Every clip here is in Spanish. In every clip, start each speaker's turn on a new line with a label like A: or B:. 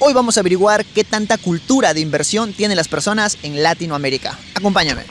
A: Hoy vamos a averiguar qué tanta cultura de inversión tienen las personas en Latinoamérica. Acompáñame.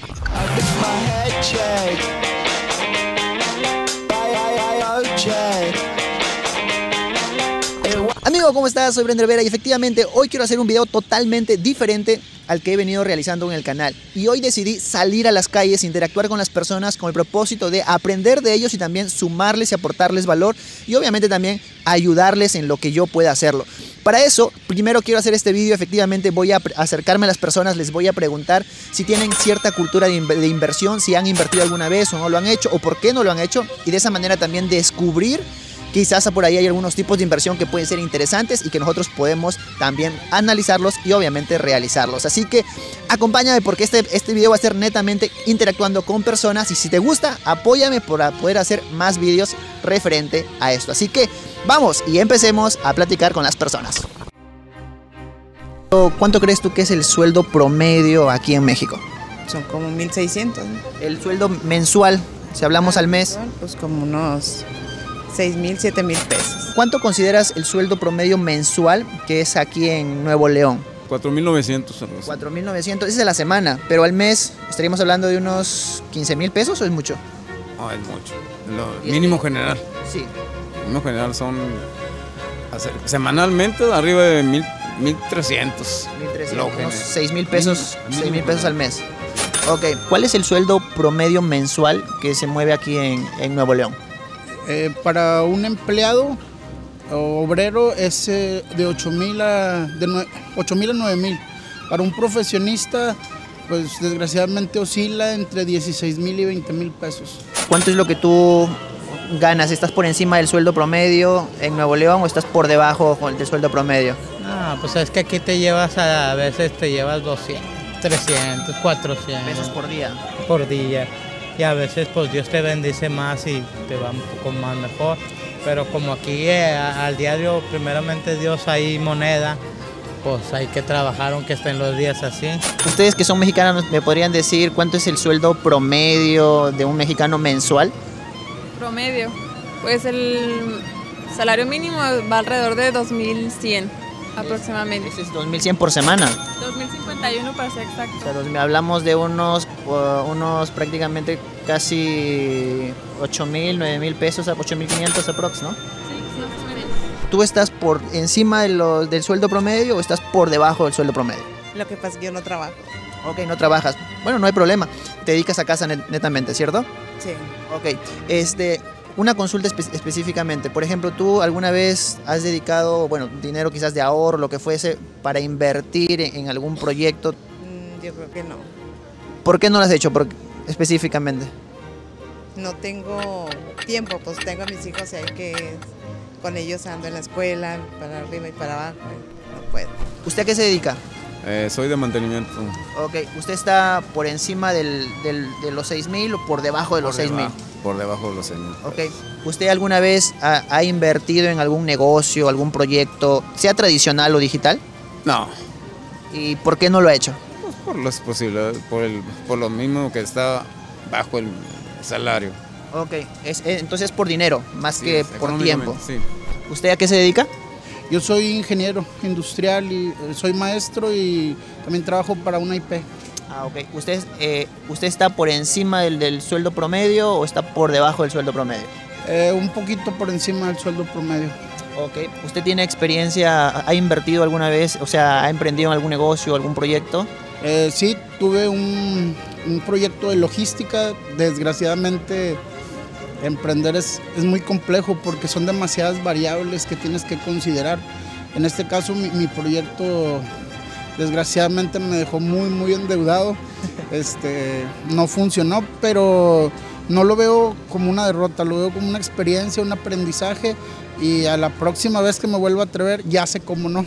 A: ¿Cómo estás? Soy Brenda Vera y efectivamente hoy quiero hacer un video totalmente diferente al que he venido realizando en el canal. Y hoy decidí salir a las calles, interactuar con las personas con el propósito de aprender de ellos y también sumarles y aportarles valor y obviamente también ayudarles en lo que yo pueda hacerlo. Para eso, primero quiero hacer este vídeo, efectivamente voy a acercarme a las personas, les voy a preguntar si tienen cierta cultura de, de inversión, si han invertido alguna vez o no lo han hecho o por qué no lo han hecho y de esa manera también descubrir Quizás por ahí hay algunos tipos de inversión que pueden ser interesantes y que nosotros podemos también analizarlos y obviamente realizarlos. Así que acompáñame porque este, este video va a ser netamente interactuando con personas y si te gusta, apóyame para poder hacer más vídeos referente a esto. Así que vamos y empecemos a platicar con las personas. ¿Cuánto crees tú que es el sueldo promedio aquí en México?
B: Son como 1600. ¿no?
A: El sueldo mensual, si hablamos al mes.
B: Pues como unos 6 mil, 7 mil pesos.
A: ¿Cuánto consideras el sueldo promedio mensual que es aquí en Nuevo León?
C: 4.900.
A: 4.900, esa es la semana, pero al mes estaríamos hablando de unos 15 mil pesos o es mucho?
C: No, es mucho. Lo mínimo general.
A: Sí.
C: Mínimo general son semanalmente arriba de 1.300.
A: 1.300, unos 6 mil pesos, 6 mil pesos al mes. Ok, ¿cuál es el sueldo promedio mensual que se mueve aquí en, en Nuevo León?
D: Eh, para un empleado obrero es eh, de 8 mil a, de 8 mil a 9 mil. Para un profesionista, pues desgraciadamente oscila entre 16 mil y 20 mil pesos.
A: ¿Cuánto es lo que tú ganas? ¿Estás por encima del sueldo promedio en Nuevo León o estás por debajo del sueldo promedio?
E: No, pues es que aquí te llevas a, a veces te llevas 200, 300, 400
A: pesos por día.
E: Por día y a veces pues Dios te bendice más y te va un poco más mejor. Pero como aquí eh, al diario primeramente Dios hay moneda, pues hay que trabajar aunque estén los días así.
A: Ustedes que son mexicanos, ¿me podrían decir cuánto es el sueldo promedio de un mexicano mensual?
F: Promedio, pues el salario mínimo va alrededor de 2100 aproximadamente.
A: Ese es 2100 por semana.
F: 2051 para ser exacto. O
A: sea, hablamos de unos, uh, unos prácticamente casi 8000, 9000 pesos, 8500 aprox, ¿no?
F: Sí, más o menos.
A: ¿Tú estás por encima de lo, del sueldo promedio o estás por debajo del sueldo promedio?
B: Lo que pasa es que yo no trabajo.
A: Ok, no trabajas. Bueno, no hay problema. Te dedicas a casa netamente, ¿cierto?
B: Sí.
A: Ok. Este, una consulta espe específicamente. Por ejemplo, ¿tú alguna vez has dedicado, bueno, dinero quizás de ahorro, lo que fuese, para invertir en, algún proyecto?
B: Mm, yo creo que no.
A: ¿Por qué no lo has hecho por, específicamente?
B: No tengo tiempo, pues tengo a mis hijos y hay que con ellos ando en la escuela, para arriba y para abajo, no puedo.
A: ¿Usted a qué se dedica?
C: Eh, soy de mantenimiento.
A: Ok, ¿usted está por encima del, del, de los 6.000 o por debajo de los 6.000?
C: Por debajo de los 6.000.
A: Ok, ¿usted alguna vez ha, ha, invertido en algún negocio, algún proyecto, sea tradicional o digital?
C: No.
A: ¿Y por qué no lo ha hecho?
C: Pues por las posibilidades, por, el, por lo mismo que está bajo el salario.
A: Ok, es, es, entonces por dinero, más sí, que por tiempo.
C: Sí.
A: ¿Usted a qué se dedica?
D: Yo soy ingeniero industrial y soy maestro y también trabajo para una IP.
A: Ah, ok. ¿Usted, eh, ¿Usted está por encima del, del, sueldo promedio o está por debajo del sueldo promedio?
D: Eh, un poquito por encima del sueldo promedio.
A: Ok. ¿Usted tiene experiencia, ha invertido alguna vez, o sea, ha emprendido en algún negocio, algún proyecto?
D: Eh, sí, tuve un, un proyecto de logística. Desgraciadamente emprender es, es, muy complejo porque son demasiadas variables que tienes que considerar. En este caso mi, mi proyecto desgraciadamente me dejó muy muy endeudado. Este, no funcionó, pero no lo veo como una derrota, lo veo como una experiencia, un aprendizaje y a la próxima vez que me vuelva a atrever ya sé cómo no.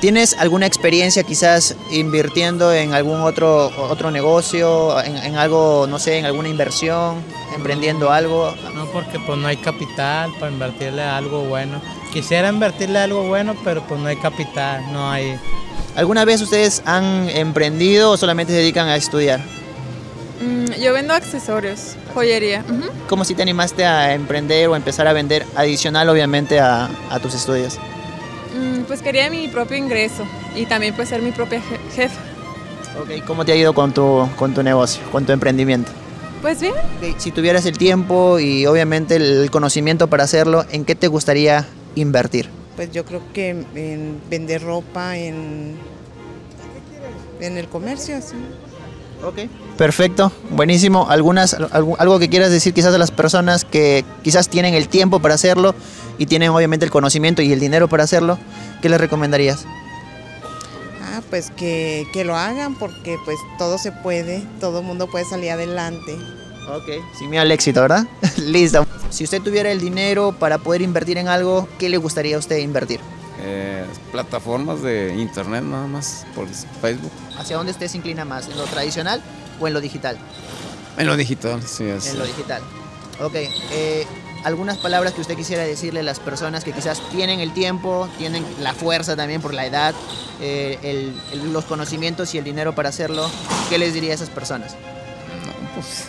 A: ¿Tienes alguna experiencia quizás invirtiendo en algún otro, otro negocio, en, en, algo, no sé, en alguna inversión, emprendiendo algo?
E: No, porque pues no hay capital para invertirle a algo bueno. Quisiera invertirle a algo bueno, pero pues no hay capital, no hay...
A: ¿Alguna vez ustedes han emprendido o solamente se dedican a estudiar?
F: Mm, yo vendo accesorios, joyería. Uh -huh.
A: ¿Cómo si te animaste a emprender o empezar a vender adicional obviamente a, a tus estudios?
F: Mm, pues quería mi propio ingreso y también pues ser mi propia je- jefa.
A: Ok, ¿cómo te ha ido con tu, con tu negocio, con tu emprendimiento?
F: Pues bien,
A: Ok, si tuvieras el tiempo y obviamente el conocimiento para hacerlo, ¿en qué te gustaría invertir?
B: Pues yo creo que en vender ropa, en, en el comercio, sí.
A: Ok. Perfecto, buenísimo. ¿Algunas, algo, algo que quieras decir quizás a las personas que quizás tienen el tiempo para hacerlo y tienen obviamente el conocimiento y el dinero para hacerlo? ¿Qué les recomendarías?
B: Ah, pues que, que lo hagan porque pues todo se puede, todo el mundo puede salir adelante.
A: Ok. Sin miedo al éxito, ¿verdad? Listo. Si usted tuviera el dinero para poder invertir en algo, ¿qué le gustaría a usted invertir?
C: Eh, plataformas de internet nada más, por Facebook.
A: ¿Hacia dónde usted se inclina más? ¿En lo tradicional o en lo digital?
C: En lo digital, sí. Es,
A: En lo digital. Ok. eh, algunas palabras que usted quisiera decirle a las personas que quizás tienen el tiempo, tienen la fuerza también por la edad, eh, el- el- los conocimientos y el dinero para hacerlo. ¿Qué les diría a esas personas?
C: No, pues,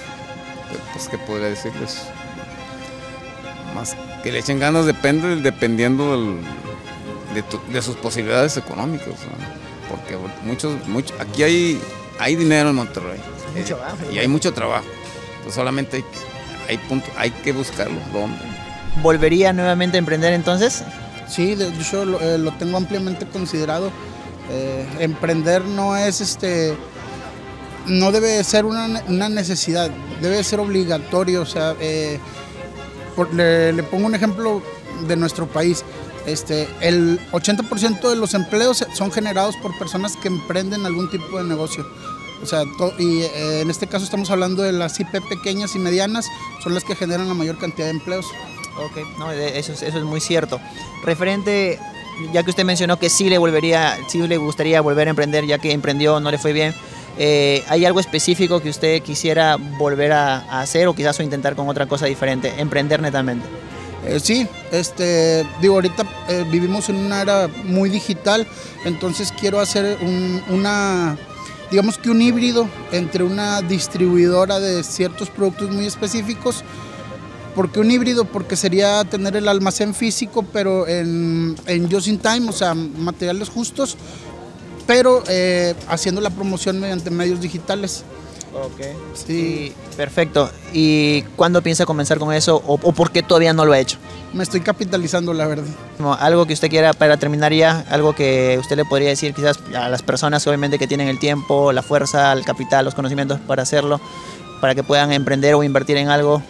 C: pues, ¿qué podría decirles? Más que le echen ganas depende dependiendo del- de, tu- de sus posibilidades económicas. ¿no? Porque muchos, mucho, aquí hay, hay dinero en Monterrey.
A: Mucho,
C: Eh. Y hay mucho trabajo. Pues solamente hay que, hay, punto, hay que buscarlo. ¿Dónde?
A: ¿Volvería nuevamente a emprender entonces?
D: Sí, lo, eh, lo tengo ampliamente considerado. Eh, emprender no es este, no debe ser una, una necesidad, debe ser obligatorio. O sea, eh, por- le, le pongo un ejemplo de nuestro país. Este, el 80% de los empleos son generados por personas que emprenden algún tipo de negocio. O sea, to- y eh, en este caso estamos hablando de las IP pequeñas y medianas, son las que generan la mayor cantidad de empleos.
A: Ok, no, de- eso es, eso es muy cierto. Referente, ya que usted mencionó que sí le volvería, sí le gustaría volver a emprender, ya que emprendió, no le fue bien. Eh, ¿Hay algo específico que usted quisiera volver a, a hacer o quizás o intentar con otra cosa diferente? Emprender netamente.
D: Eh, sí, este, digo, ahorita eh, vivimos en una era muy digital, entonces quiero hacer un- una, digamos que un híbrido entre una distribuidora de ciertos productos muy específicos. ¿Por qué un híbrido? Porque sería tener el almacén físico, pero en, en just in time, o sea, materiales justos, pero eh, haciendo la promoción mediante medios digitales.
A: Ok.
D: Sí.
A: perfecto. ¿Y cuándo piensa comenzar con eso o, o por qué todavía no lo ha hecho?
D: Me estoy capitalizando, la verdad.
A: Como algo que usted quiera para terminar ya, algo que usted le podría decir quizás a las personas obviamente que tienen el tiempo, la fuerza, el capital, los conocimientos para hacerlo, para que puedan emprender o invertir en algo,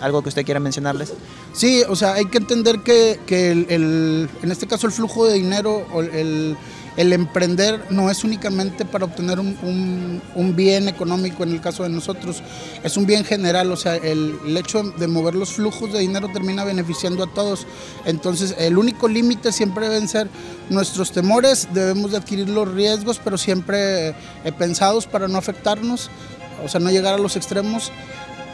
A: algo que usted quiera mencionarles.
D: Sí, o sea, hay que entender que, que el, el- en este caso el flujo de dinero o el, el emprender no es únicamente para obtener un, bien económico en el caso de nosotros, es un bien general, o sea, el, el hecho de mover los flujos de dinero termina beneficiando a todos. Entonces, el único límite siempre deben ser nuestros temores, debemos de adquirir los riesgos, pero siempre eh, pensados para no afectarnos, o sea, no llegar a los extremos.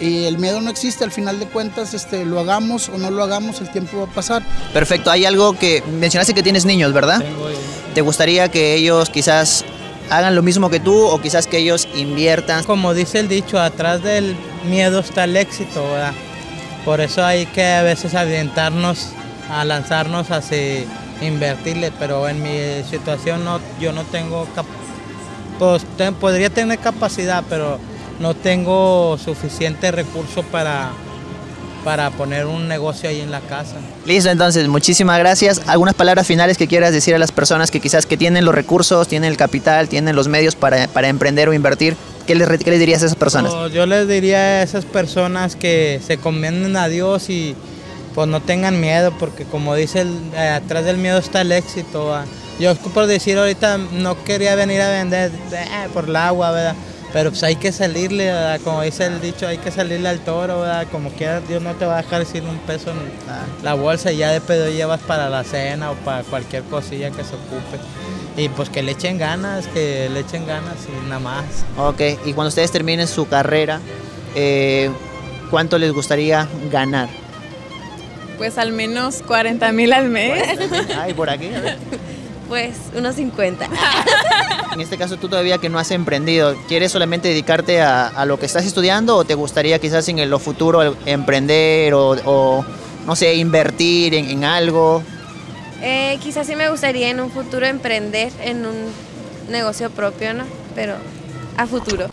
D: Y el miedo no existe, al final de cuentas, este, lo hagamos o no lo hagamos, el tiempo va a pasar.
A: Perfecto, hay algo que mencionaste que tienes niños, ¿verdad?
E: Tengo
A: ¿Te gustaría que ellos quizás hagan lo mismo que tú o quizás que ellos inviertan?
E: Como dice el dicho, atrás del miedo está el éxito, ¿verdad? Por eso hay que a veces aventarnos a lanzarnos hacia invertirle, pero en mi situación no, yo no tengo, cap- pues te- podría tener capacidad, pero no tengo suficiente recurso para, para poner un negocio ahí en la casa.
A: Listo, entonces, muchísimas gracias. ¿Algunas palabras finales que quieras decir a las personas que quizás que tienen los recursos, tienen el capital, tienen los medios para, para emprender o invertir? ¿Qué les, qué les dirías a esas personas?
E: Pues, yo les diría a esas personas que se convienen a Dios y pues no tengan miedo, porque como dice, el- eh, atrás del miedo está el éxito. ¿va? Yo por decir ahorita no quería venir a vender eh, por el agua, ¿verdad? Pero pues hay que salirle, ¿verdad? como dice el dicho, hay que salirle al toro, ¿verdad? Como quiera, Dios no te va a dejar sin un peso en la bolsa y ya de pedo llevas para la cena o para cualquier cosilla que se ocupe. Y pues que le echen ganas, que le echen ganas y nada más.
A: Ok, y cuando ustedes terminen su carrera, eh, ¿cuánto les gustaría ganar?
F: pues al menos 40 mil al mes.
A: Ay, por aquí, a ver.
G: Pues unos 50.
A: En este caso, tú todavía que no has emprendido, ¿quieres solamente dedicarte a, a lo que estás estudiando o te gustaría quizás en lo futuro emprender o, o, no sé, invertir en, en algo?
G: Eh, quizás sí me gustaría en un futuro emprender en un negocio propio, ¿no? Pero a futuro.